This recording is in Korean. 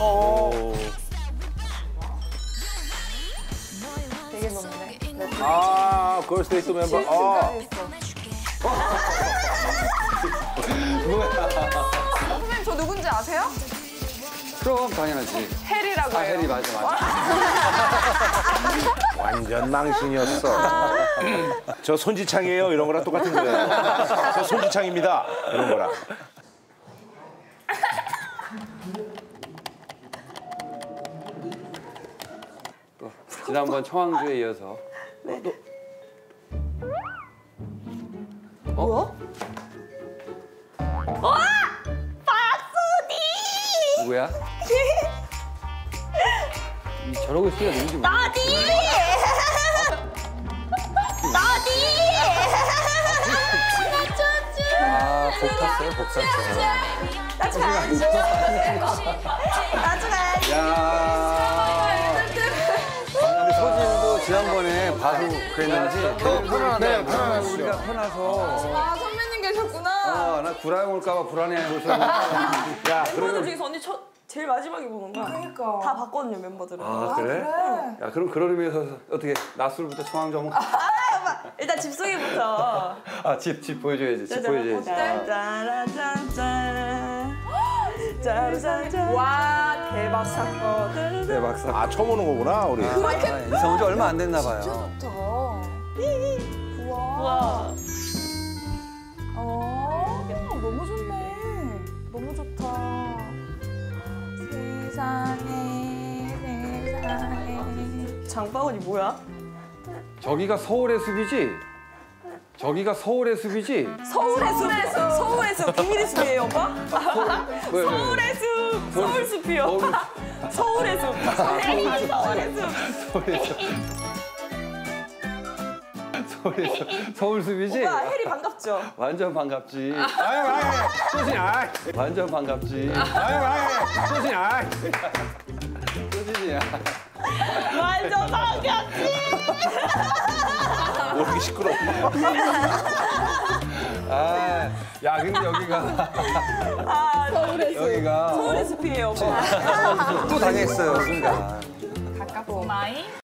오. 되게 높네. 네. 아, 걸스데이트 멤버. 아, 선생님 저 누군지 아세요? 그럼 당연하지. 해리라고 아, 해요. 해리 맞아, 맞아. 완전 망신이었어. 저 손지창이에요. 이런 거랑 똑같은 거예요. 저 손지창입니다. 이런 거랑. 지난번 청황주에 이어서 뭐야? 누구야? 이 저러고 있으니까 누군지 모르 나디! 나디! 아, 복 탔어요, 복 탔어요. 나중에 지난번에 봐서 그랬는지 되게 편안하다. 네, 편안하시죠. 우리가 편해서. 아 선배님 계셨구나. 아, 나 구라형 올까봐 불안해하고 있었는데. 야, 멤버들 중에서 언니 첫 제일 마지막에 보는 거야. 그러니까. 다 봤거든요 멤버들은. 아, 그래? 야, 그럼 그런 의미에서 어떻게 낮술부터 청황주 한번. 일단 집속에부터. 아, 집, 집 보여줘야지. 집 보여줘야지. 짜라짠짠. 짜라짠짠. 와 대박 사건. 대박 사. 아, 처음 오는 거구나, 우리. 아, 이사 온지 얼마 안 됐나 봐요. 좋다. 우와. 와. 어 너무 좋네. 너무 좋다. 세상에 세상에. 장바구니 뭐야? 저기가 서울의 숲이지? 저기가 서울의 숲이지? 서울의 숲. 서울의 숲. 비밀의 숲이에요, 오빠? 왜, 왜? 서울의 숲. 서울 숲이요. 서울- 서울의 숲. 서울의 숲. 서울의 숲. 서울의 숲. 서울 숲이지? 오빠 해리 반갑죠? 완전 반갑지. 아유, 아유, 소진, 아유. 완전 반갑지. 아유, 아유, 소진, 아유. 소진이야. 완전 반갑지? 모르기 시끄러워. 아, 야, 근데 여기가, 아, 서울의 숲. 여기가 서울의 숲이에요. 또 당했어요, 순간. 가깝고. 마이